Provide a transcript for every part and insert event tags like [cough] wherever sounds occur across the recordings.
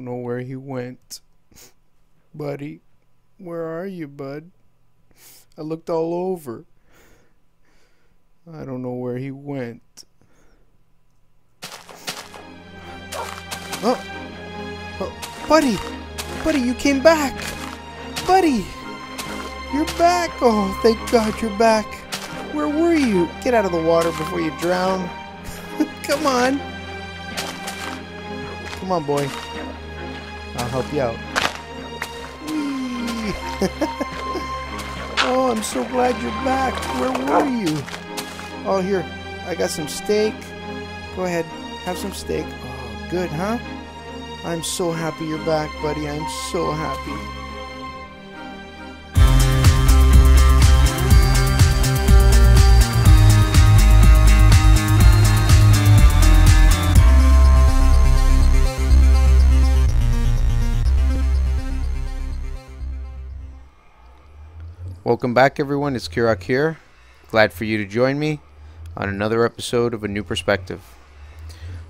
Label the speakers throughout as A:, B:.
A: don't know where he went. Buddy, where are you, bud? I looked all over. I don't know where he went. Oh, oh, buddy, buddy, you came back, buddy. You're back. Oh, thank God you're back. Where were you? Get out of the water before you drown. [laughs] Come on. Come on, boy. I'll help you out. [laughs] oh, I'm so glad you're back. Where were oh. you? Oh, here. I got some steak. Go ahead. Have some steak. Oh, good, huh? I'm so happy you're back, buddy. I'm so happy. Welcome back, everyone. It's Kirrok here. Glad for you to join me on another episode of A New Perspective.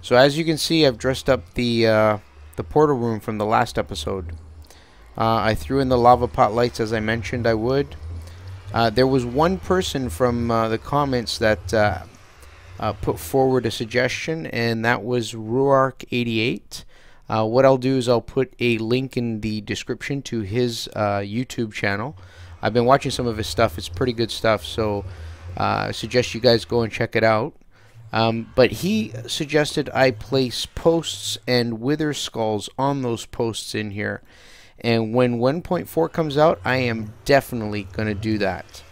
A: So, as you can see, I've dressed up the uh, the portal room from the last episode. Uh, I threw in the lava pot lights as I mentioned I would. Uh, there was one person from uh, the comments that uh, uh, put forward a suggestion, and that was Ruarc88. what I'll do is I'll put a link in the description to his YouTube channel. I've been watching some of his stuff. It's pretty good stuff. So uh, I suggest you guys go and check it out. Um, but he suggested I place posts and wither skulls on those posts in here. And when 1.4 comes out, I am definitely going to do that.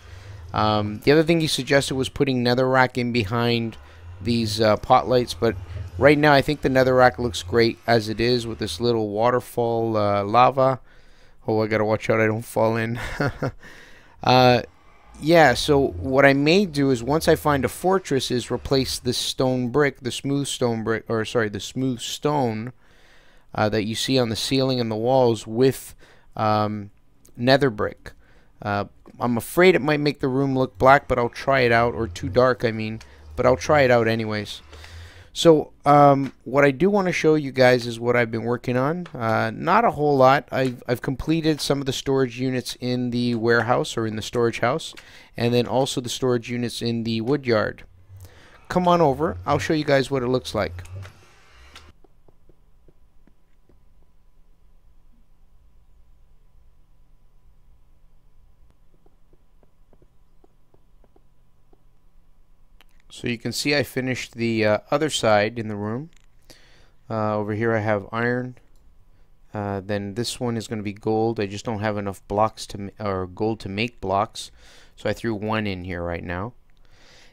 A: Um, the other thing he suggested was putting netherrack in behind these uh, pot lights. But right now, I think the netherrack looks great as it is with this little waterfall uh, lava. Oh, I gotta watch out I don't fall in. [laughs] uh, yeah, so what I may do is once I find a fortress is replace the stone brick, the smooth stone brick, or sorry, the smooth stone uh, that you see on the ceiling and the walls with um, nether brick. Uh, I'm afraid it might make the room look black, but I'll try it out, or too dark, I mean, but I'll try it out anyways. So um, what I do want to show you guys is what I've been working on. Uh, not a whole lot. I've, I've completed some of the storage units in the warehouse or in the storage house and then also the storage units in the wood yard. Come on over. I'll show you guys what it looks like. So you can see I finished the uh, other side in the room. Uh, over here I have iron. Uh, then this one is going to be gold. I just don't have enough blocks to or gold to make blocks, so I threw one in here right now.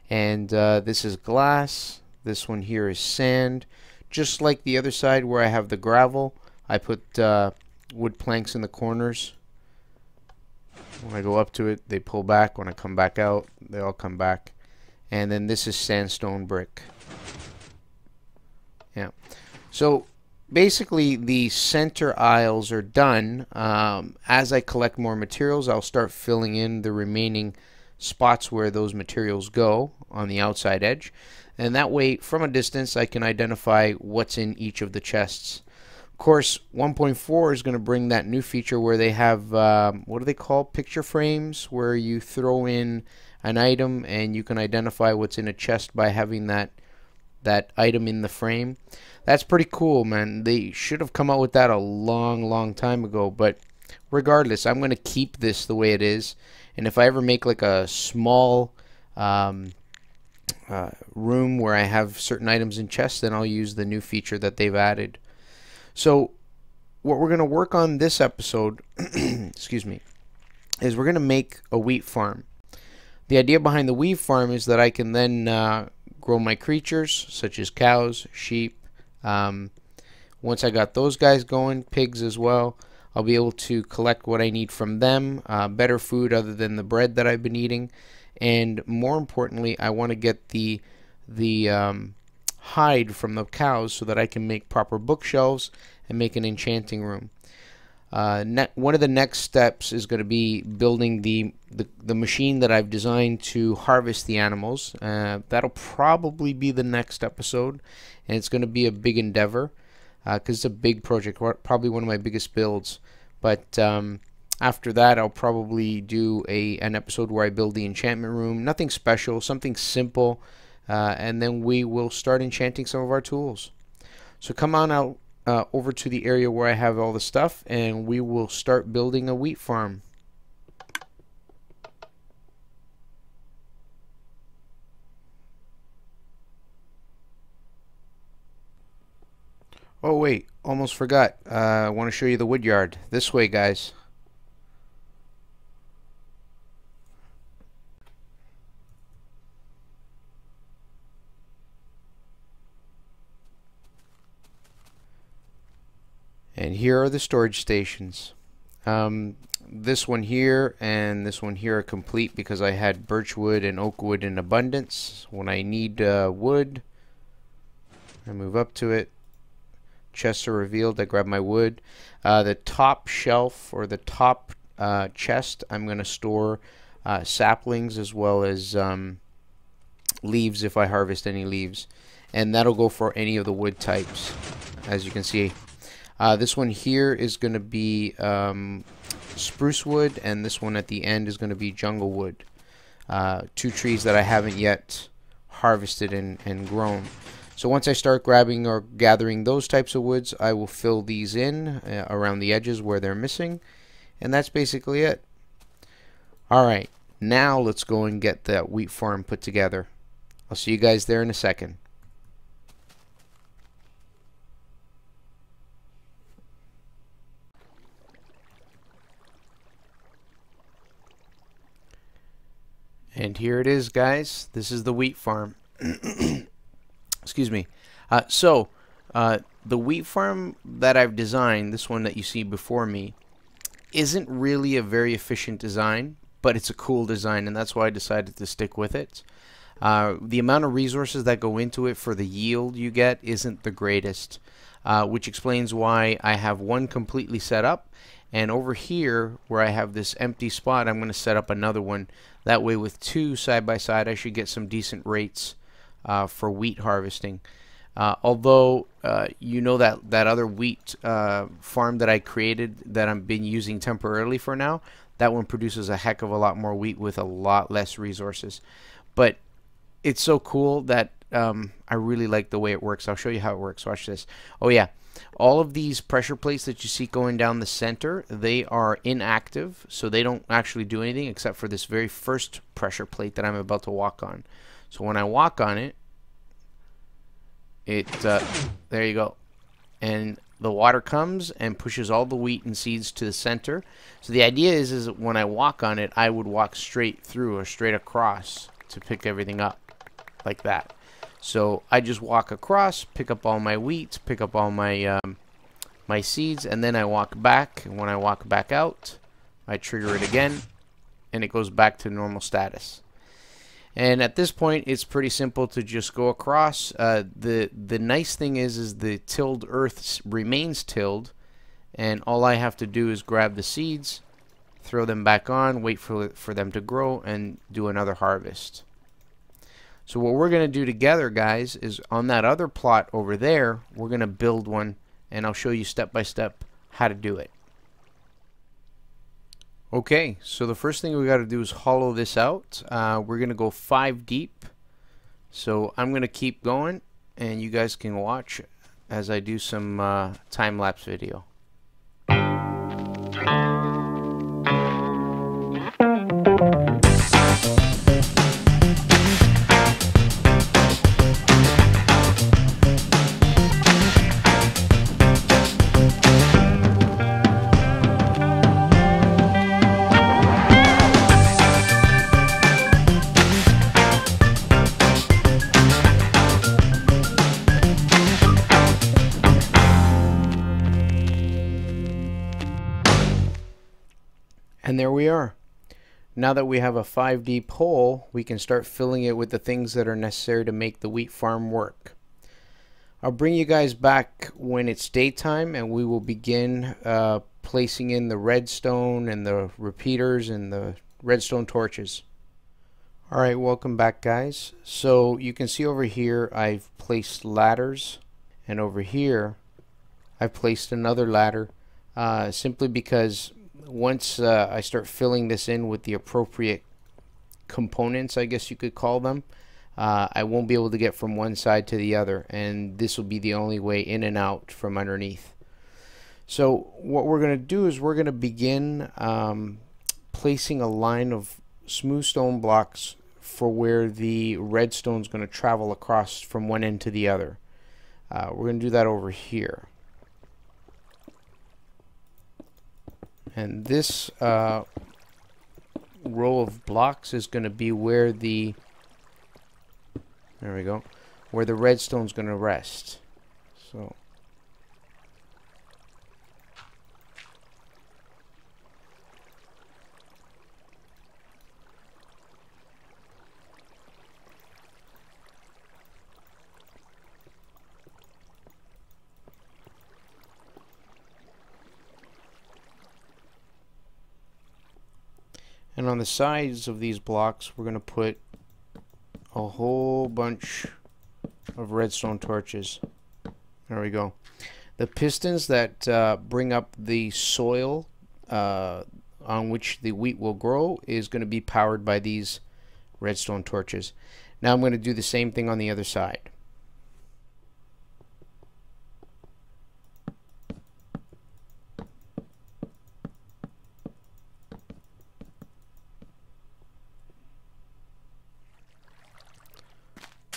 A: And uh, this is glass. This one here is sand. Just like the other side where I have the gravel, I put uh, wood planks in the corners. When I go up to it, they pull back. When I come back out, they all come back and then this is sandstone brick. Yeah. So basically the center aisles are done. Um, as I collect more materials I'll start filling in the remaining spots where those materials go on the outside edge. And that way from a distance I can identify what's in each of the chests. Of course 1.4 is going to bring that new feature where they have um, what do they call picture frames where you throw in an item and you can identify what's in a chest by having that that item in the frame. That's pretty cool, man. They should have come out with that a long, long time ago. But regardless, I'm going to keep this the way it is. And if I ever make like a small um, uh, room where I have certain items in chests, then I'll use the new feature that they've added. So what we're going to work on this episode, [clears throat] excuse me, is we're going to make a wheat farm. The idea behind the wheat farm is that I can then uh, grow my creatures, such as cows, sheep. Um, once I got those guys going, pigs as well, I'll be able to collect what I need from them, uh, better food other than the bread that I've been eating, and more importantly, I want to get the the um, hide from the cows so that I can make proper bookshelves and make an enchanting room. Uh, one of the next steps is going to be building the, the, the machine that I've designed to harvest the animals. Uh, that'll probably be the next episode, and it's going to be a big endeavor. because uh, it's a big project, probably one of my biggest builds. But um, after that, I'll probably do a an episode where I build the enchantment room. Nothing special, something simple, uh, and then we will start enchanting some of our tools. So come on out uh, over to the area where I have all the stuff, and we will start building a wheat farm. Oh wait, almost forgot. Uh, I want to show you the wood yard. This way, guys. And here are the storage stations. Um, this one here and this one here are complete because I had birch wood and oak wood in abundance. When I need uh, wood, I move up to it chests are revealed. I grab my wood. Uh, the top shelf or the top uh, chest, I'm going to store uh, saplings as well as um, leaves if I harvest any leaves. And that'll go for any of the wood types, as you can see. Uh, this one here is going to be um, spruce wood, and this one at the end is going to be jungle wood. Uh, two trees that I haven't yet harvested and, and grown. So once I start grabbing or gathering those types of woods, I will fill these in uh, around the edges where they're missing. And that's basically it. Alright, now let's go and get that wheat farm put together. I'll see you guys there in a second. And here it is, guys. This is the wheat farm. [clears throat] Excuse me. Uh, so, uh, the wheat farm that I've designed, this one that you see before me, isn't really a very efficient design, but it's a cool design, and that's why I decided to stick with it. Uh, the amount of resources that go into it for the yield you get isn't the greatest, uh, which explains why I have one completely set up, and over here, where I have this empty spot, I'm going to set up another one. That way, with two side by side, I should get some decent rates uh, for wheat harvesting. Uh, although uh, you know that that other wheat uh, farm that I created that I've been using temporarily for now, that one produces a heck of a lot more wheat with a lot less resources. But it's so cool that um, I really like the way it works. I'll show you how it works. Watch this. Oh yeah, all of these pressure plates that you see going down the center, they are inactive, so they don't actually do anything except for this very first pressure plate that I'm about to walk on. So when I walk on it, it, uh, there you go. And the water comes and pushes all the wheat and seeds to the center. So the idea is, is when I walk on it, I would walk straight through or straight across to pick everything up like that. So I just walk across, pick up all my wheat, pick up all my um, my seeds, and then I walk back. And when I walk back out, I trigger it again, and it goes back to normal status. And at this point, it's pretty simple to just go across. Uh, the the nice thing is, is the tilled earth remains tilled, and all I have to do is grab the seeds, throw them back on, wait for for them to grow, and do another harvest. So what we're going to do together, guys, is on that other plot over there, we're going to build one, and I'll show you step by step how to do it. Okay, so the first thing we got to do is hollow this out. Uh, we're going to go five deep. So I'm going to keep going, and you guys can watch as I do some uh, time-lapse video. Now that we have a 5D pole, we can start filling it with the things that are necessary to make the wheat farm work. I'll bring you guys back when it's daytime and we will begin uh, placing in the redstone and the repeaters and the redstone torches. Alright, welcome back guys. So you can see over here I've placed ladders and over here I've placed another ladder uh, simply because once uh, I start filling this in with the appropriate components, I guess you could call them, uh, I won't be able to get from one side to the other and this will be the only way in and out from underneath. So what we're going to do is we're going to begin um, placing a line of smooth stone blocks for where the redstone is going to travel across from one end to the other. Uh, we're going to do that over here. And this uh, row of blocks is going to be where the there we go where the redstone is going to rest. So And on the sides of these blocks, we're going to put a whole bunch of redstone torches. There we go. The pistons that uh, bring up the soil uh, on which the wheat will grow is going to be powered by these redstone torches. Now I'm going to do the same thing on the other side.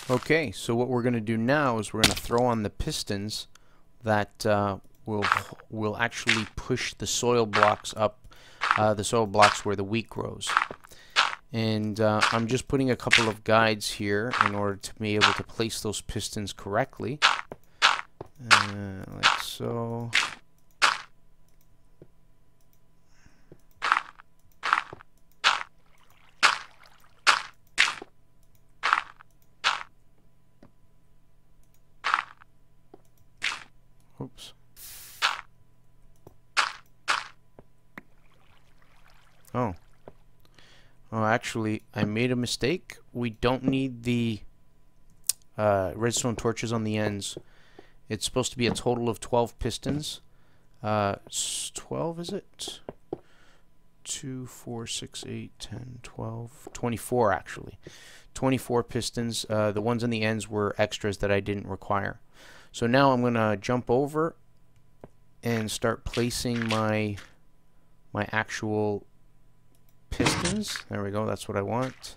A: Okay, so what we're going to do now is we're going to throw on the pistons that uh, will will actually push the soil blocks up, uh, the soil blocks where the wheat grows. And uh, I'm just putting a couple of guides here in order to be able to place those pistons correctly. Uh, like so. Oh. Oh, actually, I made a mistake. We don't need the uh, redstone torches on the ends. It's supposed to be a total of 12 pistons. Uh, 12, is it? 2, 4, 6, 8, 10, 12, 24 actually. 24 pistons. Uh, the ones on the ends were extras that I didn't require. So now I'm going to jump over and start placing my my actual pistons. There we go. That's what I want.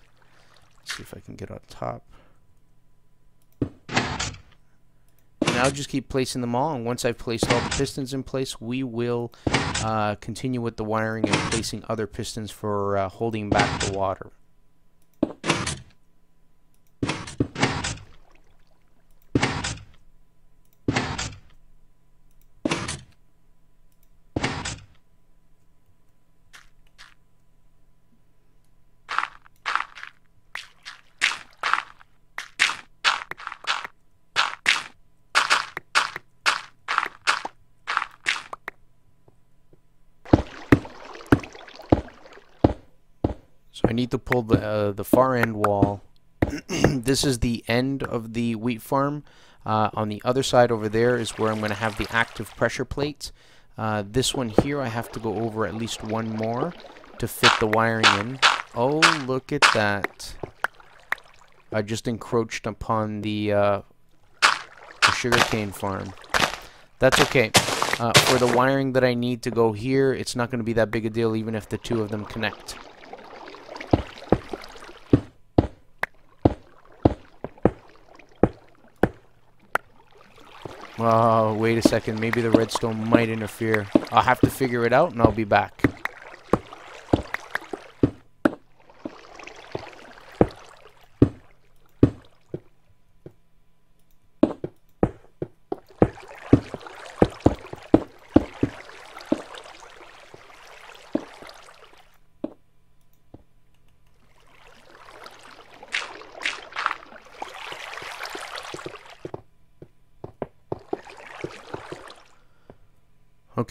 A: Let's see if I can get on top. Now just keep placing them all, and once I've placed all the pistons in place, we will uh, continue with the wiring and placing other pistons for uh, holding back the water. I need to pull the, uh, the far end wall. [clears throat] this is the end of the wheat farm. Uh, on the other side over there is where I'm going to have the active pressure plate. Uh, this one here I have to go over at least one more to fit the wiring in. Oh, look at that. I just encroached upon the, uh, the sugarcane farm. That's okay. Uh, for the wiring that I need to go here, it's not going to be that big a deal even if the two of them connect. Oh, wait a second. Maybe the redstone might interfere. I'll have to figure it out and I'll be back.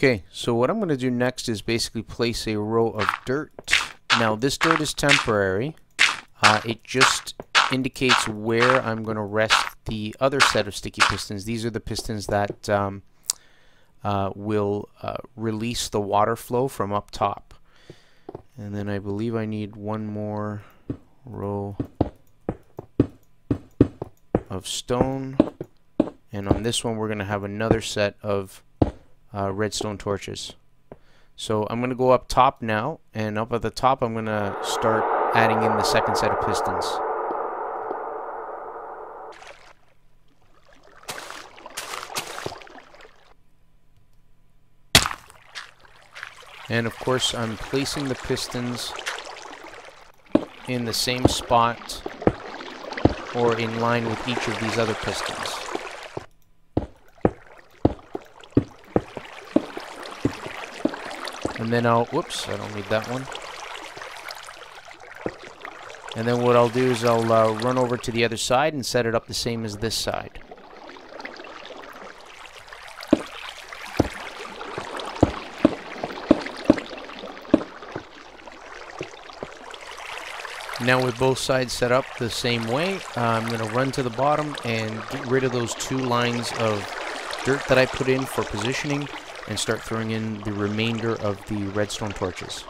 A: Okay, so what I'm going to do next is basically place a row of dirt. Now, this dirt is temporary. Uh, it just indicates where I'm going to rest the other set of sticky pistons. These are the pistons that um, uh, will uh, release the water flow from up top. And then I believe I need one more row of stone. And on this one, we're going to have another set of uh, redstone torches. So I'm going to go up top now, and up at the top, I'm going to start adding in the second set of pistons. And of course, I'm placing the pistons in the same spot or in line with each of these other pistons. And then I'll, whoops, I don't need that one. And then what I'll do is I'll uh, run over to the other side and set it up the same as this side. Now with both sides set up the same way, I'm going to run to the bottom and get rid of those two lines of dirt that I put in for positioning and start throwing in the remainder of the redstone torches.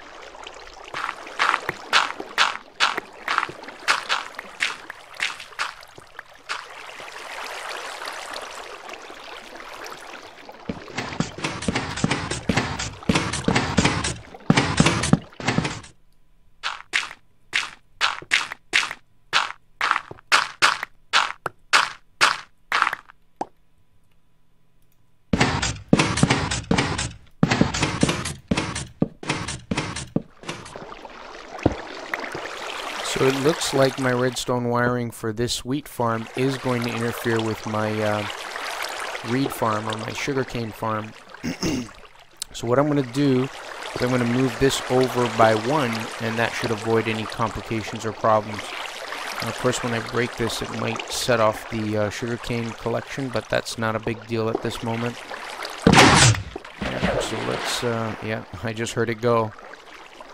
A: So it like my redstone wiring for this wheat farm is going to interfere with my uh, reed farm or my sugarcane farm. [clears throat] so what I'm going to do is I'm going to move this over by one and that should avoid any complications or problems. And of course when I break this it might set off the uh, sugarcane collection but that's not a big deal at this moment. So let's, uh, yeah, I just heard it go.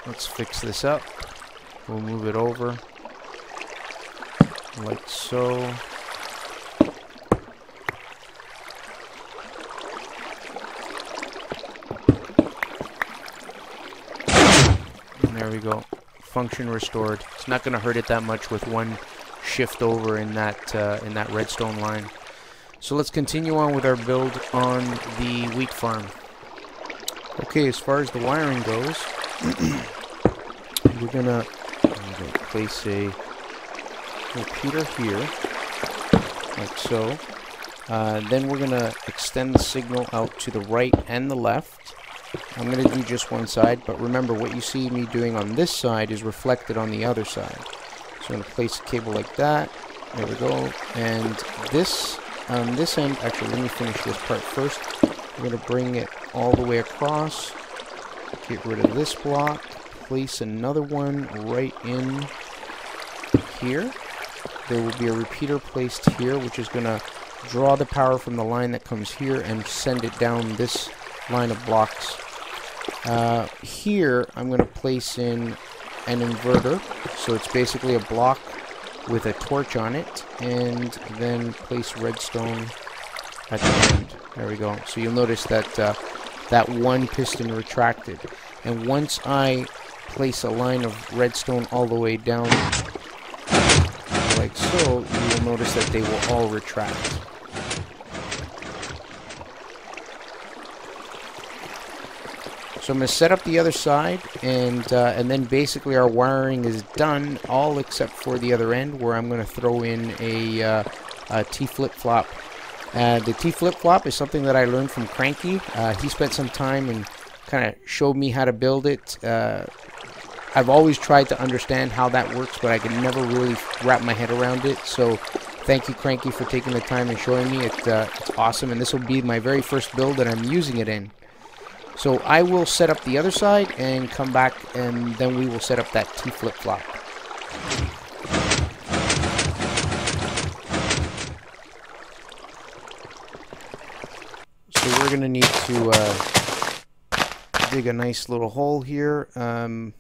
A: Let's fix this up. We'll move it over like so. And there we go. Function restored. It's not going to hurt it that much with one shift over in that uh, in that redstone line. So let's continue on with our build on the wheat farm. Okay, as far as the wiring goes, [clears throat] we're gonna going to place a repeater here, like so. Uh, then we're going to extend the signal out to the right and the left. I'm going to do just one side, but remember what you see me doing on this side is reflected on the other side. So I'm going to place a cable like that. There we go. And this, on this end, actually let me finish this part first. I'm going to bring it all the way across. Get rid of this block. Place another one right in here. There will be a repeater placed here, which is going to draw the power from the line that comes here and send it down this line of blocks. Uh, here, I'm going to place in an inverter. So it's basically a block with a torch on it, and then place redstone at the end. There we go. So you'll notice that uh, that one piston retracted. And once I place a line of redstone all the way down so, you will notice that they will all retract. So I'm going to set up the other side, and uh, and then basically our wiring is done, all except for the other end, where I'm going to throw in a, uh, a T flip-flop. Uh, the T flip-flop is something that I learned from Kranky. Uh, he spent some time and kind of showed me how to build it. I've always tried to understand how that works, but I could never really wrap my head around it. So thank you, Kranky, for taking the time and showing me. It, uh, it's awesome, and this will be my very first build that I'm using it in. So I will set up the other side and come back, and then we will set up that T flip-flop. So we're going to need to uh, dig a nice little hole here. Um,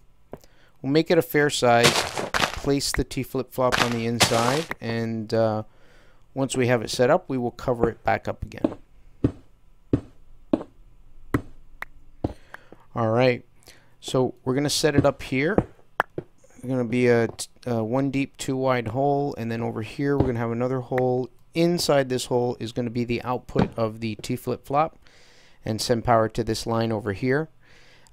A: We'll make it a fair size, place the T flip-flop on the inside, and uh, once we have it set up, we will cover it back up again. All right, so we're going to set it up here. It's going to be a, a one deep, two wide hole, and then over here we're going to have another hole. Inside this hole is going to be the output of the T flip-flop and send power to this line over here.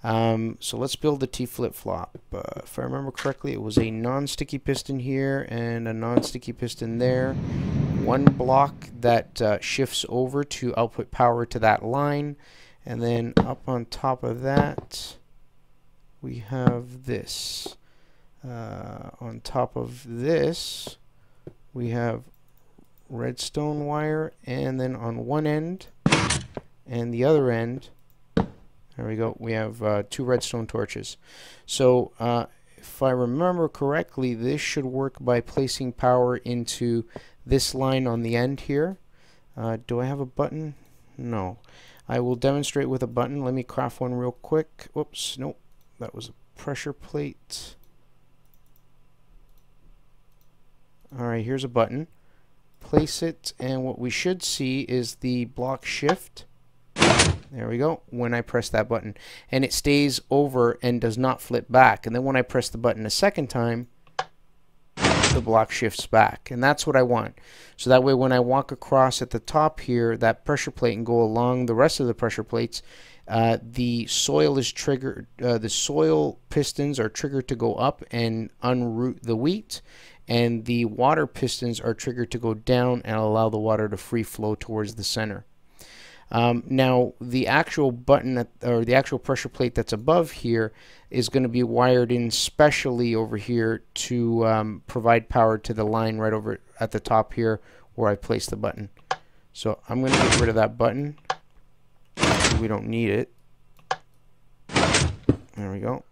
A: Um, so let's build the T flip-flop. Uh, if I remember correctly, it was a non-sticky piston here and a non-sticky piston there. One block that uh, shifts over to output power to that line. And then up on top of that, we have this. Uh, on top of this, we have redstone wire. And then on one end and the other end, there we go. We have uh, two redstone torches. So uh, if I remember correctly, this should work by placing power into this line on the end here. Uh, do I have a button? No. I will demonstrate with a button. Let me craft one real quick. Whoops, nope. That was a pressure plate. Alright, here's a button. Place it, and what we should see is the block shift. There we go, when I press that button. And it stays over and does not flip back. And then when I press the button a second time, the block shifts back. And that's what I want. So that way when I walk across at the top here, that pressure plate and go along the rest of the pressure plates. Uh, the soil is triggered, uh, the soil pistons are triggered to go up and unroot the wheat. And the water pistons are triggered to go down and allow the water to free flow towards the center. Um, now, the actual button that, or the actual pressure plate that's above here is going to be wired in specially over here to um, provide power to the line right over at the top here where I place the button. So I'm going to get rid of that button. We don't need it. There we go.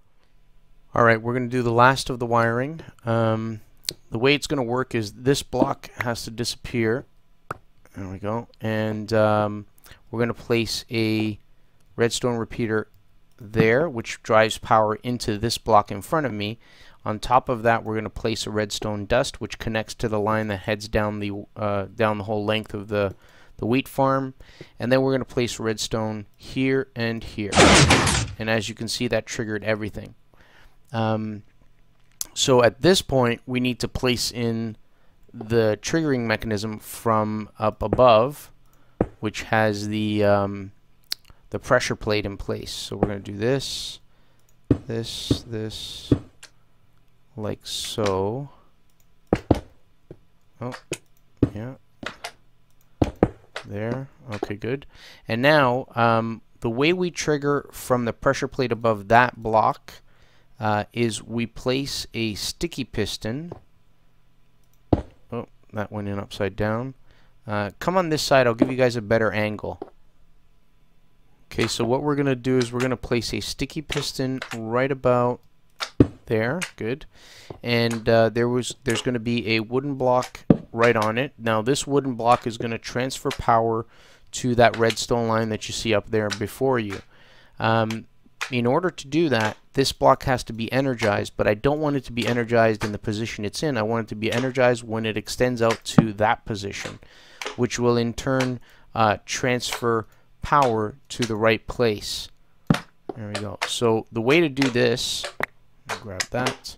A: All right, we're going to do the last of the wiring. Um, the way it's going to work is this block has to disappear. There we go. And um, we're going to place a redstone repeater there, which drives power into this block in front of me. On top of that, we're going to place a redstone dust, which connects to the line that heads down the uh, down the whole length of the the wheat farm. And then we're going to place redstone here and here. And as you can see, that triggered everything. Um, so at this point, we need to place in the triggering mechanism from up above which has the um, the pressure plate in place. So we're going to do this, this, this, like so. Oh, yeah. There. Okay, good. And now, um, the way we trigger from the pressure plate above that block uh, is we place a sticky piston. Oh, that went in upside down. Uh, come on this side, I'll give you guys a better angle. Okay, so what we're going to do is we're going to place a sticky piston right about there. Good. And uh, there was there's going to be a wooden block right on it. Now this wooden block is going to transfer power to that redstone line that you see up there before you. Um, in order to do that, this block has to be energized, but I don't want it to be energized in the position it's in. I want it to be energized when it extends out to that position which will in turn uh, transfer power to the right place. There we go. So the way to do this, grab that,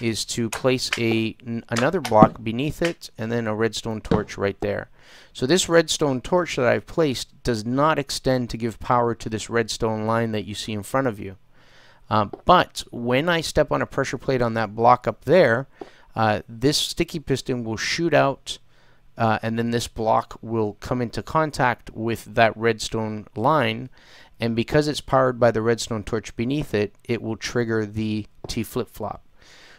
A: is to place a another block beneath it and then a redstone torch right there. So this redstone torch that I've placed does not extend to give power to this redstone line that you see in front of you. Uh, but when I step on a pressure plate on that block up there, uh, this sticky piston will shoot out uh, and then this block will come into contact with that redstone line. And because it's powered by the redstone torch beneath it it will trigger the T flip-flop.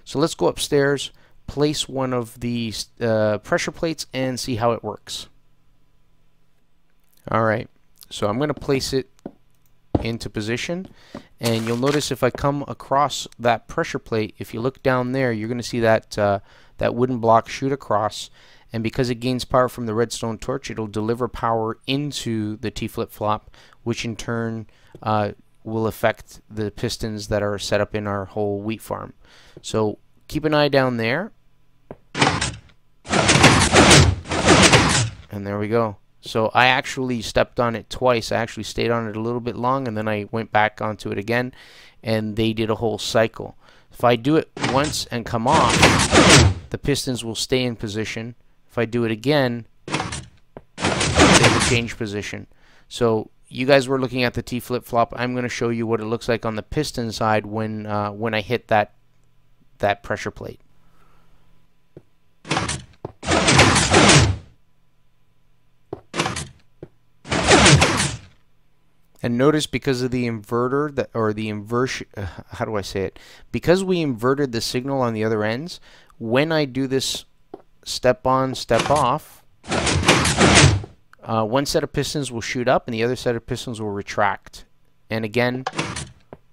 A: So let's go upstairs place one of the uh, pressure plates and see how it works. Alright so I'm going to place it into position. And you'll notice if I come across that pressure plate if you look down there you're going to see that uh, that wooden block shoot across and because it gains power from the redstone torch it'll deliver power into the T flip-flop which in turn uh, will affect the pistons that are set up in our whole wheat farm so keep an eye down there and there we go So I actually stepped on it twice. I actually stayed on it a little bit long and then I went back onto it again and they did a whole cycle. If I do it once and come off, the pistons will stay in position. If I do it again, they will change position. So you guys were looking at the T flip-flop. I'm going to show you what it looks like on the piston side when uh, when I hit that that pressure plate. And notice because of the inverter that or the inversion [sighs] uh, how do I say it? Because we inverted the signal on the other ends, when I do this step on, step off, uh, one set of pistons will shoot up and the other set of pistons will retract. And again,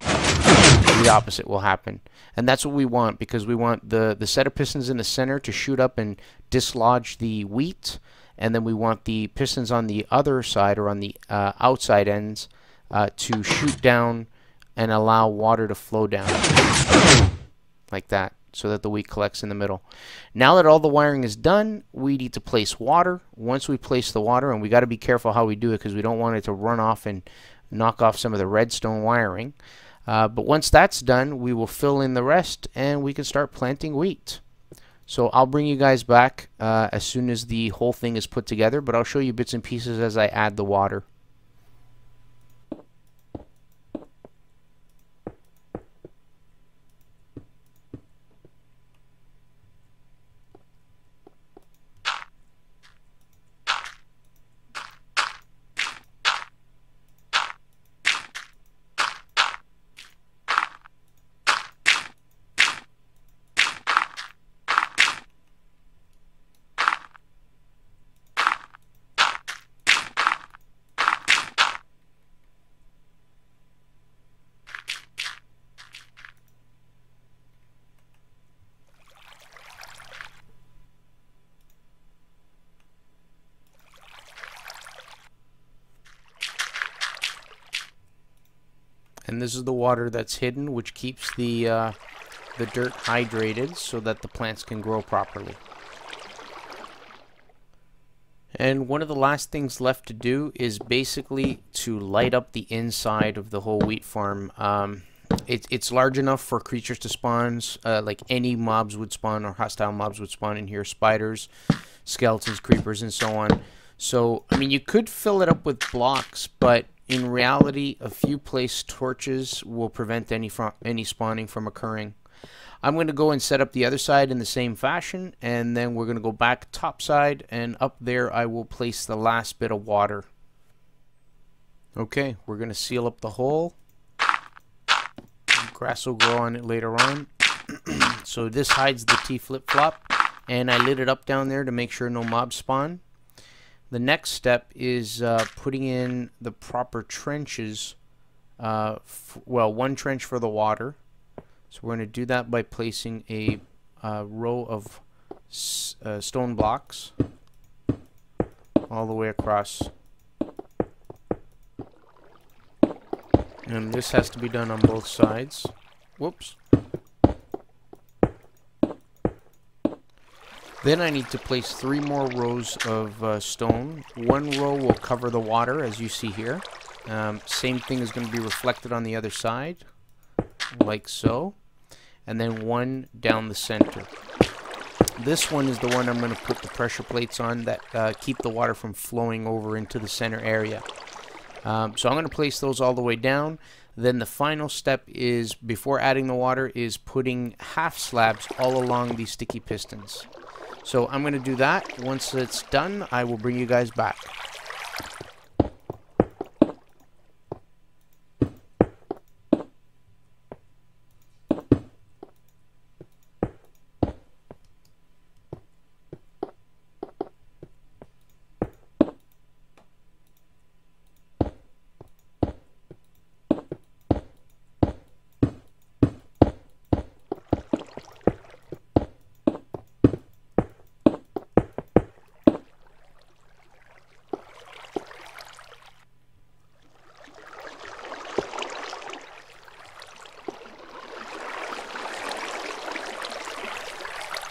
A: the opposite will happen. And that's what we want because we want the, the set of pistons in the center to shoot up and dislodge the wheat. And then we want the pistons on the other side or on the uh, outside ends uh, to shoot down and allow water to flow down like that so that the wheat collects in the middle. Now that all the wiring is done, we need to place water. Once we place the water, and we got to be careful how we do it because we don't want it to run off and knock off some of the redstone wiring. Uh, but once that's done, we will fill in the rest and we can start planting wheat. So I'll bring you guys back uh, as soon as the whole thing is put together, but I'll show you bits and pieces as I add the water. This is the water that's hidden which keeps the uh, the dirt hydrated so that the plants can grow properly. And one of the last things left to do is basically to light up the inside of the whole wheat farm. Um, it, it's large enough for creatures to spawn, uh, like any mobs would spawn or hostile mobs would spawn in here. Spiders, skeletons, creepers, and so on. So, I mean, you could fill it up with blocks, but in reality, a few placed torches will prevent any, any spawning from occurring. I'm going to go and set up the other side in the same fashion, and then we're going to go back top side, and up there I will place the last bit of water. Okay, we're going to seal up the hole. Grass will grow on it later on. [clears throat] so this hides the T flip-flop, and I lit it up down there to make sure no mobs spawn. The next step is uh, putting in the proper trenches. Uh, well, one trench for the water. So we're going to do that by placing a uh, row of uh, stone blocks all the way across. And this has to be done on both sides. Whoops. Then I need to place three more rows of uh, stone. One row will cover the water, as you see here. Um, same thing is going to be reflected on the other side, like so. And then one down the center. This one is the one I'm going to put the pressure plates on that uh, keep the water from flowing over into the center area. Um, so I'm going to place those all the way down. Then the final step is, before adding the water, is putting half slabs all along these sticky pistons. So I'm going to do that. Once it's done, I will bring you guys back.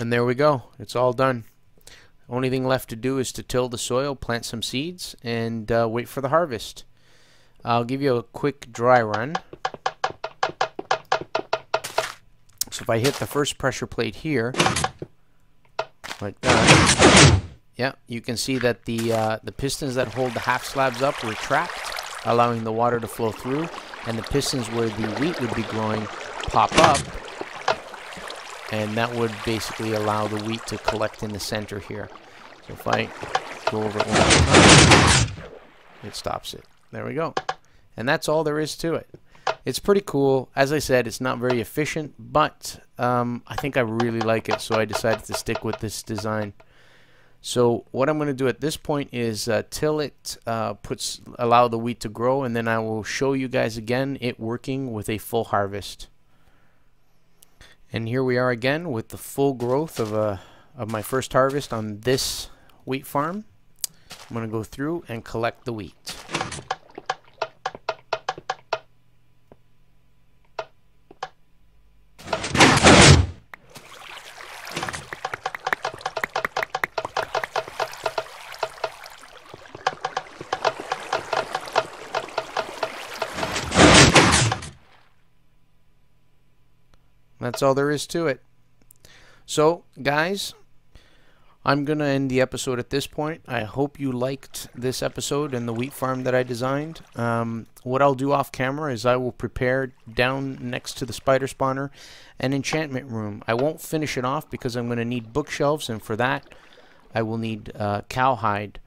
A: And there we go. It's all done. Only thing left to do is to till the soil, plant some seeds, and uh, wait for the harvest. I'll give you a quick dry run. So if I hit the first pressure plate here, like that, yeah, you can see that the uh, the pistons that hold the half slabs up retract, allowing the water to flow through, and the pistons where the wheat would be growing pop up, and that would basically allow the wheat to collect in the center here. So if I go over it one time, it stops it. There we go. And that's all there is to it. It's pretty cool. As I said, it's not very efficient, but um, I think I really like it, so I decided to stick with this design. So what I'm going to do at this point is uh, till it uh, puts allow the wheat to grow, and then I will show you guys again it working with a full harvest. And here we are again with the full growth of a uh, of my first harvest on this wheat farm. I'm going to go through and collect the wheat. That's all there is to it. So, guys, I'm going to end the episode at this point. I hope you liked this episode and the wheat farm that I designed. Um, what I'll do off camera is I will prepare down next to the spider spawner an enchantment room. I won't finish it off because I'm going to need bookshelves, and for that, I will need uh, cowhide.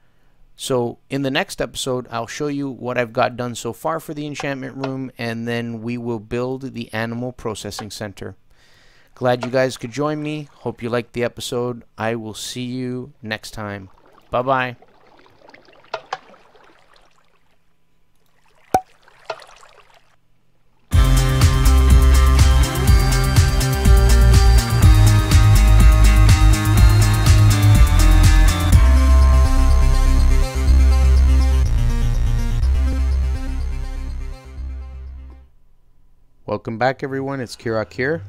A: So in the next episode, I'll show you what I've got done so far for the enchantment room, and then we will build the animal processing center. Glad you guys could join me. Hope you liked the episode. I will see you next time. Bye bye. Welcome back everyone, it's Kirrok here.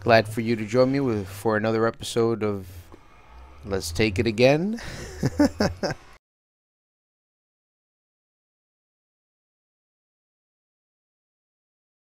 A: Glad for you to join me with, for another episode of Let's Take It Again. [laughs]